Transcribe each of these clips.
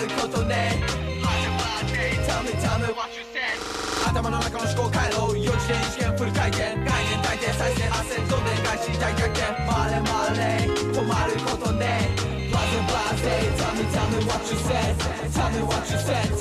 ることね。始まって Tell me tell me what you said 頭の中の思考回路幼稚園試験フル回転概念大抵再生汗どんでん返し大逆転回れ回れ止まることね。Tell me tell me what you said Tell me what you said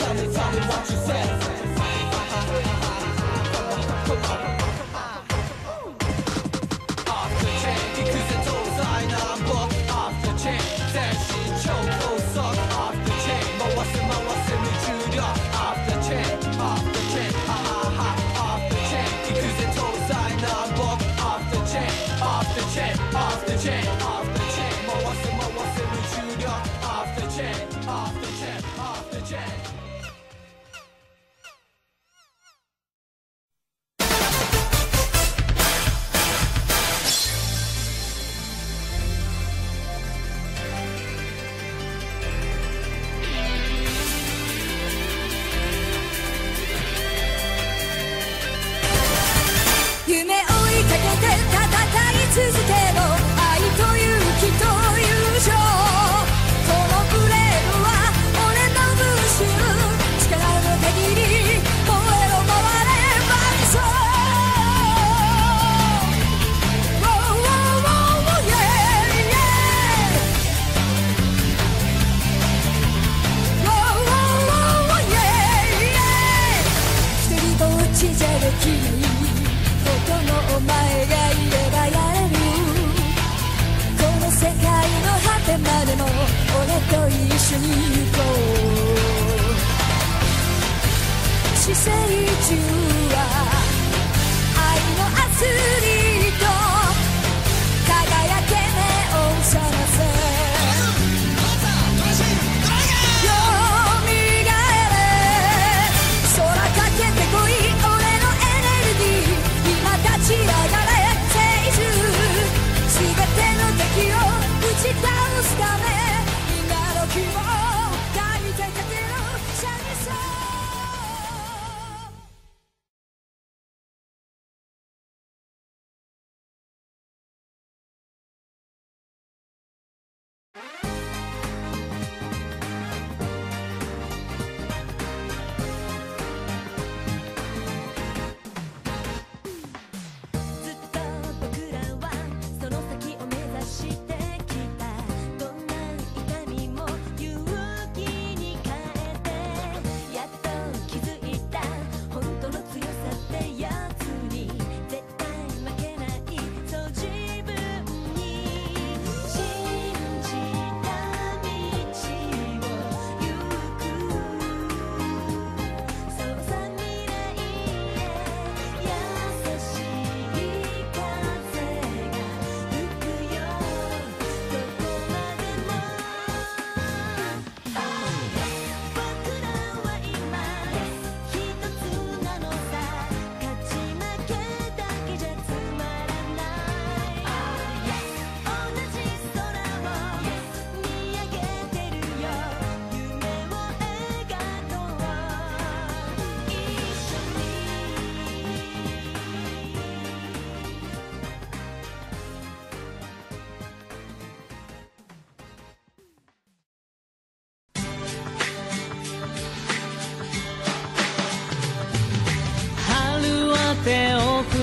と一緒に行こう。姿勢中は愛の圧力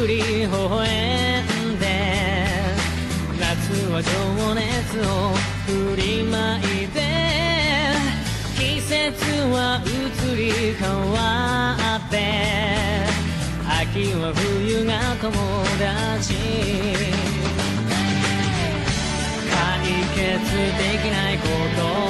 くり微笑んで夏は情熱を振りまいて季節は移り変わって秋は冬が友達。解決できないこと